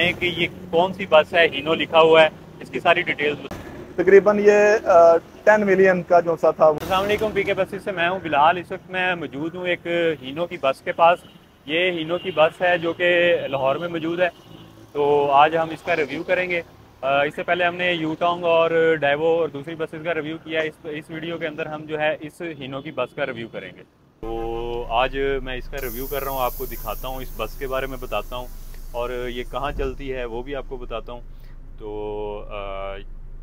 ये कौन सी बस है? हीनो लिखा हुआ है। इसकी सारी डिटेल्स तकरीबन ये टेन मिलियन का जो सा था अल्लाम पी के बसेस से मैं हूँ बिलाल। इस वक्त मैं मौजूद हूँ एक हीनो की बस के पास। ये हीनो की बस है जो कि लाहौर में मौजूद है। तो आज हम इसका रिव्यू करेंगे। इससे पहले हमने यूटोंग और डाइवो और दूसरी बसेस का रिव्यू किया इस इस वीडियो के अंदर हम जो है इस हीनो की बस का रिव्यू करेंगे। तो आज मैं इसका रिव्यू कर रहा हूँ आपको दिखाता हूँ इस बस के बारे में बताता हूँ। और ये कहाँ चलती है वो भी आपको बताता हूँ। तो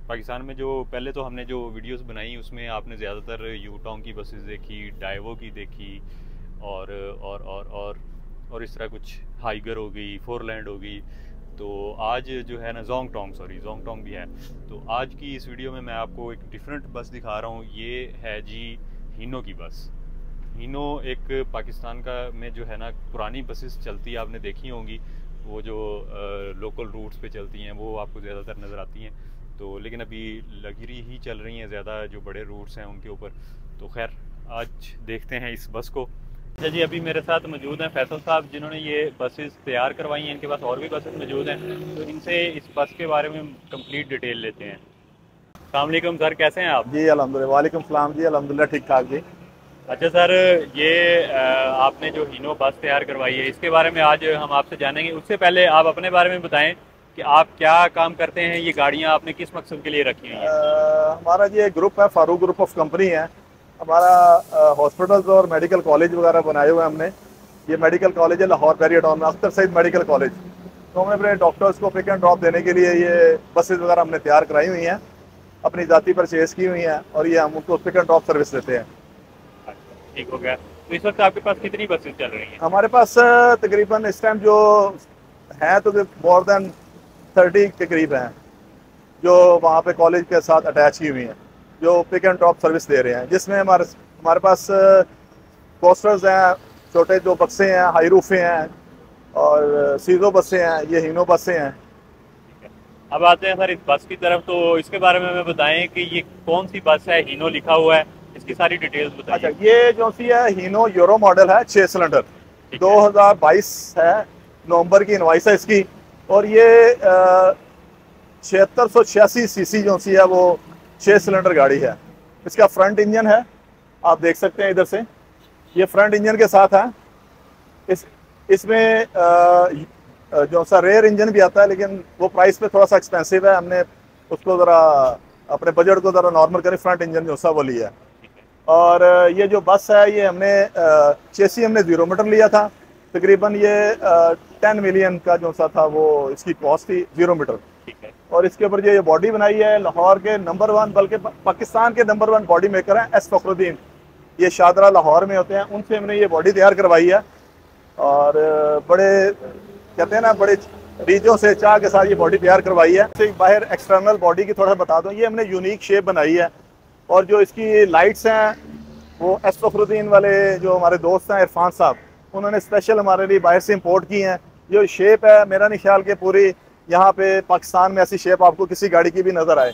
पाकिस्तान में जो पहले तो हमने जो वीडियोस बनाई, उसमें आपने ज़्यादातर यूटोंग की बसेस देखी, डाइवो की देखी और और और और और इस तरह कुछ हाइगर हो गई फोर लैंड हो गई। तो आज जो है ना जोंग टोंग सॉरी जोंग टोंग भी है। तो आज की इस वीडियो में मैं आपको एक डिफरेंट बस दिखा रहा हूँ। ये है जी हीनो की बस। हीनो एक पाकिस्तान का में जो है ना, पुरानी बसेस चलती आपने देखी होंगी। वो जो लोकल रूट्स पे चलती हैं, वो आपको ज़्यादातर नज़र आती हैं। तो लेकिन अभी लगरी ही, चल रही हैं ज़्यादा जो बड़े रूट्स हैं उनके ऊपर। तो खैर, आज देखते हैं इस बस को। अच्छा जी, अभी मेरे साथ मौजूद हैं फैसल साहब, जिन्होंने ये बसेस तैयार करवाई हैं। इनके पास और भी बसेस मौजूद हैं। तो इनसे इस बस के बारे में कंप्लीट डिटेल लेते हैं। अलैक्म सर कैसे हैं आप? जी अलहमदिल्ला वालेकुम सलाम जी अलहमदिल्ला ठीक ठाक जी। अच्छा सर, ये आपने जो हीनो बस तैयार करवाई है, इसके बारे में आज हम आपसे जानेंगे। उससे पहले आप अपने बारे में बताएँ कि आप क्या काम करते हैं, ये गाड़ियाँ आपने किस मकसद के लिए रखी हैं? हमारा ये ग्रुप है, फारूक ग्रुप ऑफ़ कंपनी है। हमारा हॉस्पिटल्स और मेडिकल कॉलेज वगैरह बनाए हुए हैं हमने। ये मेडिकल कॉलेज है, लाहौर बैरिया टाउन में अख्तर सईद मेडिकल कॉलेज तो हमने अपने डॉक्टर्स को पिक एंड ड्रॉप देने के लिए ये बसेज वगैरह हमने तैयार कराई हुई हैं। अपनी जाति परचेज की हुई हैं और ये हम उनको पिक एंड ड्रॉप सर्विस देते हैं। ठीक हो गया। तो इस वक्त आपके पास कितनी बसेज चल रही हैं? हमारे पास तकरीबन इस टाइम जो हैं तो मोर देन थर्टी के करीब हैं जो वहाँ पे कॉलेज के साथ अटैच की हुई हैं जो पिक एंड ड्रॉप सर्विस दे रहे हैं जिसमें हमारे हमारे पास पोस्टर्स हैं छोटे जो बक्से हैं हाई रूफे हैं और सीजो बसें हैं ये हीनो बसें हैं। अब आते हैं सर इस बस की तरफ़ तो इसके बारे में हमें बताएँ कि ये कौन सी बस है? हीनो लिखा हुआ है। इसकी सारी डिटेल्स बताइए। अच्छा ये जो सी है हीनो यूरो मॉडल है छः सिलेंडर 2022 है। नवंबर की इनवाइस है इसकी। और ये छिहत्तर सौ छियासी सी जो सी है वो छः सिलेंडर गाड़ी है। इसका फ्रंट इंजन है आप देख सकते हैं इधर से। ये फ्रंट इंजन के साथ है। इस इसमें जो सा रेयर इंजन भी आता है लेकिन वो प्राइस पे थोड़ा सा एक्सपेंसिव है। हमने उसको ज़रा अपने बजट को ज़रा नॉर्मल करें फ्रंट इंजन जो सा वो लिया और ये जो बस है ये हमने चेसी हमने ज़ीरो मीटर लिया था। तकरीबन ये टेन मिलियन का जो सा था वो इसकी कॉस्ट थी ज़ीरो मीटर और इसके ऊपर जो ये बॉडी बनाई है लाहौर के नंबर वन बल्कि पाकिस्तान के नंबर वन बॉडी मेकर हैं एस फखरुद्दीन ये शादरा लाहौर में होते हैं उनसे हमने ये बॉडी तैयार करवाई है। और बड़े कहते हैं ना बड़े रीजों से चाह के साथ ये बॉडी तैयार करवाई है। तो बाहर एक्सटर्नल बॉडी की थोड़ा बता दूँ ये हमने यूनिक शेप बनाई है। और जो इसकी लाइट्स हैं, वो एस फखरुद्दीन वाले जो हमारे दोस्त हैं, इरफान साहब, उन्होंने स्पेशल हमारे लिए बाहर से इम्पोर्ट की हैं। जो शेप है, मेरा नहीं ख्याल कि पूरी यहाँ पे पाकिस्तान में ऐसी शेप आपको किसी गाड़ी की भी नज़र आए।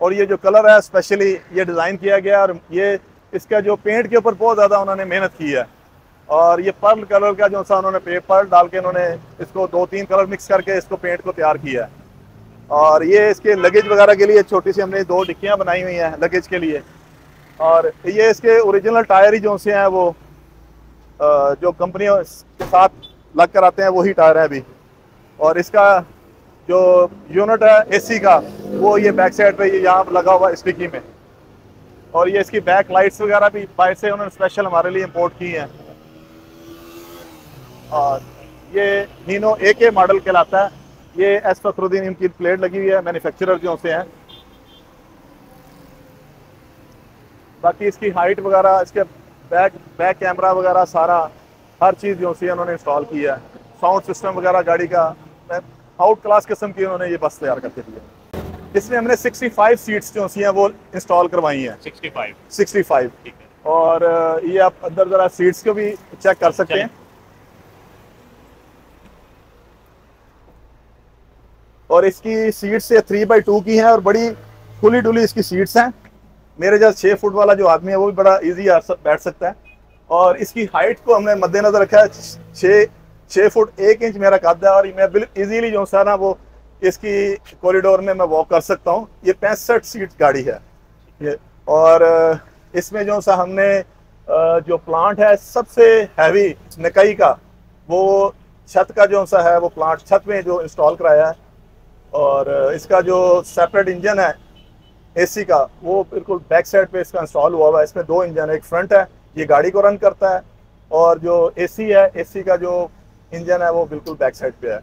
और ये जो कलर है स्पेशली ये डिज़ाइन किया गया और ये इसका जो पेंट के ऊपर बहुत ज़्यादा उन्होंने मेहनत की है। और ये पर्ल कलर का जो सा उन्होंने पेपर डाल के उन्होंने इसको दो तीन कलर मिक्स करके इसको पेंट को तैयार किया है। और ये इसके लगेज वगैरह के लिए छोटी सी हमने दो डिक्कियाँ बनाई हुई हैं लगेज के लिए। और ये इसके ओरिजिनल टायर ही जो से हैं वो जो कंपनियों के साथ लग कर आते हैं वही टायर है अभी। और इसका जो यूनिट है एसी का, वो ये बैक साइड पे यहाँ लगा हुआ स्टिकी में। और ये इसकी बैक लाइट्स वगैरह भी बाहर से उन्होंने स्पेशल हमारे लिए इम्पोर्ट की हैं। और ये हीनो ए के मॉडल कहलाता है। ये एस फखरुद्दीन इनकी प्लेट लगी हुई है मैन्युफैक्चरर जो से हैं। बाकी इसकी हाइट वगैरह इसके बैक बैक कैमरा वगैरह सारा हर चीज़ जो सी उन्होंने इंस्टॉल की है। साउंड सिस्टम वगैरह गाड़ी का आउट क्लास किस्म की उन्होंने ये बस तैयार करके दी इसमें हमने 65 सीट्स जो सी हैं वो इंस्टॉल करवाई हैं। 65 65 और ये आप अंदर जरा सीट्स को भी चेक कर सकते हैं। और इसकी सीट्स ये थ्री बाई टू की हैं और बड़ी खुली डुली इसकी सीट्स हैं। मेरे जैसे छः फुट वाला जो आदमी है, वो भी बड़ा इजी आ बैठ सकता है। और इसकी हाइट को हमने मद्देनजर रखा है छः छः फुट एक इंच मेरा कद है और मैं बिल्कुल इजीली जो सा ना वो इसकी कॉरिडोर में मैं वॉक कर सकता हूँ। ये पैंसठ सीट गाड़ी है। ये, और, इसमें जो सा हमने जो प्लांट है, सबसे हैवी नकई का, वो छत का जो सा है, वो प्लांट छत में जो इंस्टॉल कराया है। और इसका जो सेपरेट इंजन है एसी का वो बिल्कुल बैक साइड पे इसका इंस्टॉल हुआ हुआ है। इसमें दो इंजन है एक फ्रंट है ये गाड़ी को रन करता है और जो एसी है एसी का जो इंजन है वो बिल्कुल बैक साइड पे है।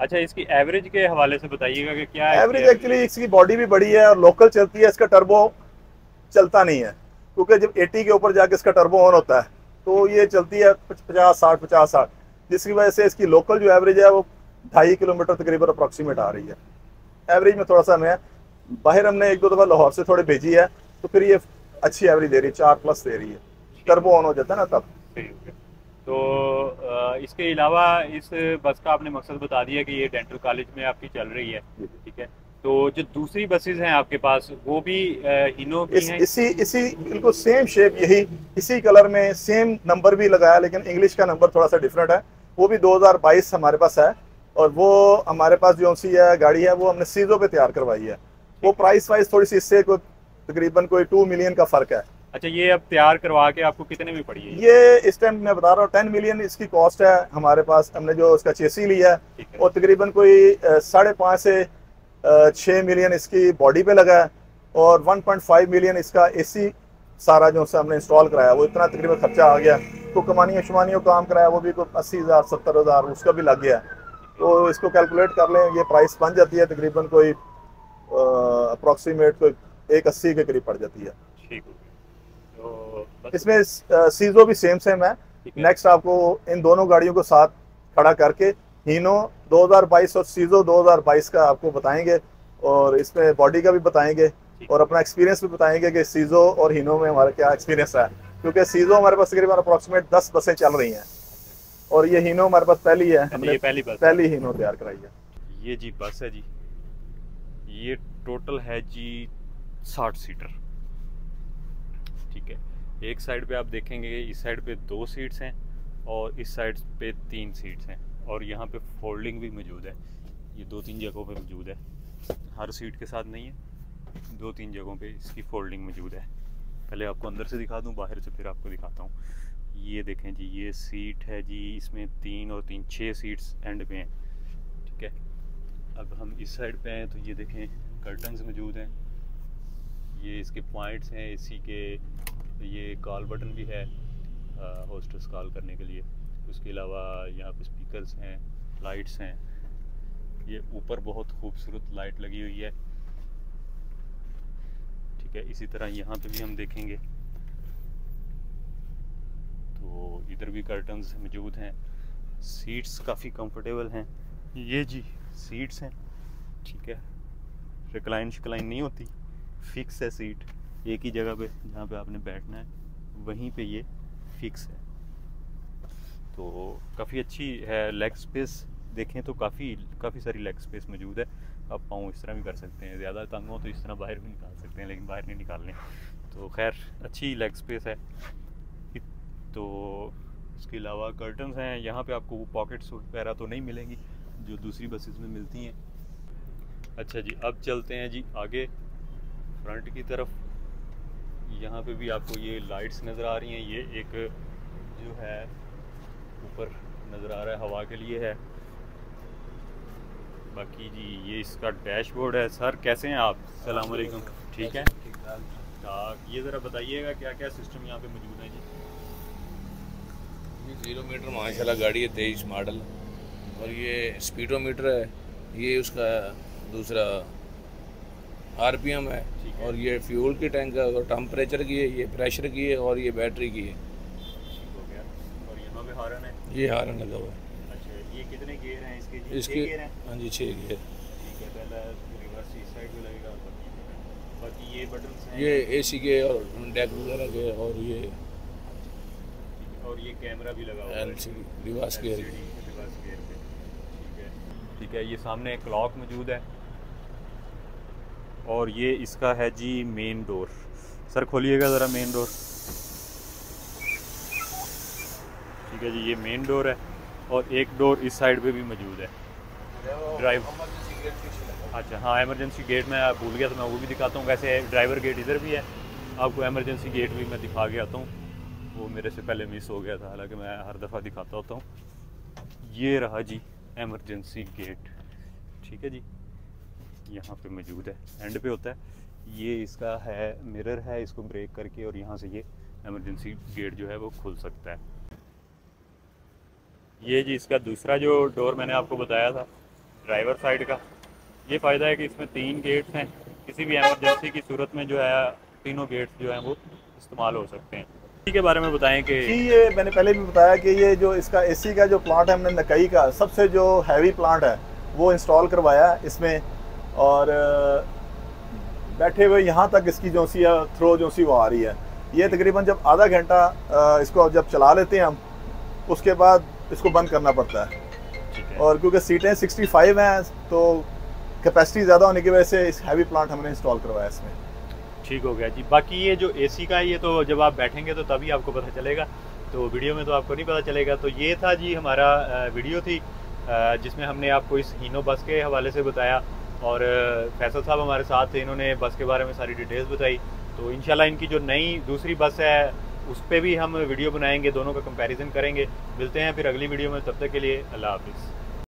अच्छा इसकी एवरेज के हवाले से बताइएगा कि क्या एवरेज एक्चुअली इसकी बॉडी भी बड़ी है और लोकल चलती है इसका टर्बो चलता नहीं है। क्योंकि जब 80 के ऊपर जाके इसका टर्बो ऑन होता है तो ये चलती है पचास साठ पचास साठ जिसकी वजह से इसकी लोकल जो एवरेज है वो ढाई किलोमीटर तकरीबन अप्रॉक्सीमेट आ रही है। एवरेज में थोड़ा सा हमें बाहर हमने एक दो दफ़ा लाहौर से थोड़ी भेजी है तो फिर ये अच्छी एवरेज दे रही है चार प्लस दे रही है। टर्बो ऑन हो जाता है ना तब। तो इसके अलावा इस बस का आपने मकसद बता दिया कि ये डेंटल कॉलेज में आपकी चल रही है ठीक है। तो जो दूसरी बसेज हैं आपके पास वो भी इनो की इस, हैं? इसी इसी बिल्कुल सेम शेप यही इसी कलर में सेम नंबर भी लगाया लेकिन इंग्लिश का नंबर थोड़ा सा डिफरेंट है। वो भी 2022 हमारे पास है। और वो हमारे पास जो सी है गाड़ी है वो हमने सीजो पे तैयार करवाई है। वो प्राइस वाइज थोड़ी सी इससे कोई तकरीबन कोई टू मिलियन का फ़र्क है। अच्छा ये अब तैयार करवा के आपको कितने में पड़ी है ये? इस टाइम मैं बता रहा हूँ टेन मिलियन इसकी कॉस्ट है हमारे पास। हमने जो उसका चेसी लिया है और तकरीबन कोई साढ़े पाँच से छः मिलियन इसकी बॉडी पे लगा है और 1.5 मिलियन इसका एसी सारा जो हमने इंस्टॉल कराया वो इतना तकरीबन खर्चा आ गया। तो कमानियों शुमानियों काम कराया वो भी कोई अस्सी हज़ार सत्तर हज़ार उसका भी लग गया। तो इसको कैलकुलेट कर लें ये प्राइस बन जाती है तकरीबन कोई अप्रॉक्सीमेट कोई एक अस्सी के करीब पड़ जाती है। ठीक तो इसमें सीजो भी सेम सेम है। नेक्स्ट आपको इन दोनों गाड़ियों को साथ खड़ा करके हीनो 2022 और सीजो 2022 का आपको बताएँगे और इसमें बॉडी का भी बताएँगे और अपना एक्सपीरियंस भी बताएँगे कि सीजो और हीनो में हमारा क्या एक्सपीरियंस है। क्योंकि सीजो हमारे पास तकरीबन अप्रोक्सीमेट दस बसें चल रही हैं। और ये हीनो हमारे पास पहली है हमने ये पहली बस पहली हीनो तैयार कराई है। ये जी बस है जी। ये टोटल है जी साठ सीटर ठीक है। एक साइड पे आप देखेंगे इस साइड पे दो सीट्स हैं और इस साइड पे तीन सीट्स हैं और यहाँ पे फोल्डिंग भी मौजूद है। ये दो तीन जगहों पे मौजूद है। हर सीट के साथ नहीं है। दो तीन जगहों पे इसकी फोल्डिंग मौजूद है। पहले आपको अंदर से दिखा दूँ बाहर से फिर आपको दिखाता हूँ। ये देखें जी, ये सीट है जी, इसमें तीन और तीन छः सीट्स एंड पे हैं, ठीक है? अब हम इस साइड पे हैं तो ये देखें कर्टन्स मौजूद हैं। ये इसके पॉइंट्स हैं, इसी के, ये कॉल बटन भी है होस्टस कॉल करने के लिए। उसके अलावा यहाँ पे स्पीकर्स हैं लाइट्स हैं। ये ऊपर बहुत खूबसूरत लाइट लगी हुई है, ठीक है? इसी तरह यहाँ पे भी हम देखेंगे तो इधर भी कर्टन्स मौजूद हैं। सीट्स काफ़ी कंफर्टेबल हैं। ये जी। सीट्स हैं। ठीक है। रिक्लाइन शिक्लाइन नहीं होती। फिक्स है सीट एक ही जगह पे जहाँ पे आपने बैठना है वहीं पे ये फिक्स है। तो काफ़ी अच्छी है लेग स्पेस देखें तो काफ़ी काफ़ी सारी लेग स्पेस मौजूद है। आप पाँव इस तरह भी कर सकते हैं। ज़्यादा तंग हो तो इस तरह बाहर भी निकाल सकते हैं लेकिन बाहर नहीं निकालने। तो खैर अच्छी लेग स्पेस है। तो इसके अलावा कर्टन्स हैं यहाँ पे आपको वो पॉकेट्स वगैरह तो नहीं मिलेंगी जो दूसरी बसेस में मिलती हैं। अच्छा जी अब चलते हैं जी आगे फ्रंट की तरफ़। यहाँ पे भी आपको ये लाइट्स नज़र आ रही हैं ये एक जो है ऊपर नज़र आ रहा है हवा के लिए है। बाकी जी ये इसका डैशबोर्ड है। सर कैसे हैं आप? सलामकुम ठीक है? ठीक ये ज़रा बताइएगा क्या क्या सिस्टम यहाँ पे मौजूद है जी? ज़ीरो मीटर माशाल्लाह गाड़ी है तेईस मॉडल। और ये स्पीडोमीटर है ये उसका दूसरा आरपीएम है। और ये फ्यूल की टैंक है और टम्परेचर की है ये प्रेशर की है और ये बैटरी की है। ये हारन लगा हुआ है। अच्छा ये कितने गियर हैं? इसके जी इसके हाँ? जी छः गियर। ठीक है पहला रिवर्स इस साइड में लगेगा बाकी ये बटन ये एसी के और डेक वगैरह के और ये और ये कैमरा भी लगा हुआ है। Reverse gear. रिवर्स गियर पे। ठीक है। ठीक है ये सामने क्लॉक मौजूद है। और ये इसका है जी मेन डोर। सर खोलिएगा ज़रा मेन डोर। ठीक है जी ये मेन डोर है और एक डोर इस साइड पे भी मौजूद है। ड्राइव अच्छा हाँ एमरजेंसी गेट मैं भूल गया तो मैं वो भी दिखाता हूँ। वैसे ड्राइवर गेट इधर भी है। आपको एमरजेंसी गेट भी मैं दिखा के आता हूँ। वो मेरे से पहले मिस हो गया था। हालाँकि मैं हर दफ़ा दिखाता होता हूँ। ये रहा जी एमरजेंसी गेट ठीक है जी? यहाँ पे मौजूद है। एंड पे होता है। ये इसका है मिरर है, इसको ब्रेक करके और यहाँ से ये एमरजेंसी गेट जो है वो खुल सकता है। ये जी इसका दूसरा जो डोर मैंने आपको बताया था ड्राइवर साइड का। ये फ़ायदा है कि इसमें तीन गेट्स हैं। किसी भी एमरजेंसी की सूरत में जो है, तीनों गेट्स जो हैं वो इस्तेमाल हो सकते हैं। के बारे में बताएँ कि जी ये मैंने पहले भी बताया कि ये जो इसका एसी का जो प्लांट है हमने नकई का सबसे जो हैवी प्लांट है वो इंस्टॉल करवाया इसमें। और बैठे हुए यहाँ तक इसकी जो सी थ्रो जो सी वो आ रही है। ये तकरीबन जब आधा घंटा इसको जब चला लेते हैं हम उसके बाद इसको बंद करना पड़ता है। और क्योंकि सीटें 65 हैं तो कैपेसिटी ज़्यादा होने की वजह से इस हैवी प्लांट हमने इंस्टॉल करवाया इसमें। ठीक हो गया जी। बाकी ये जो एसी का ये तो जब आप बैठेंगे तो तभी आपको पता चलेगा। तो वीडियो में तो आपको नहीं पता चलेगा। तो ये था जी हमारा वीडियो थी जिसमें हमने आपको इस हीनो बस के हवाले से बताया और फैसल साहब हमारे साथ थे, इन्होंने बस के बारे में सारी डिटेल्स बताई। तो इनशाला इनकी जो नई दूसरी बस है, उस पर भी हम वीडियो बनाएँगे, दोनों का कंपैरिजन करेंगे। मिलते हैं फिर अगली वीडियो में, तब तक के लिए अल्लाह हाफिज़।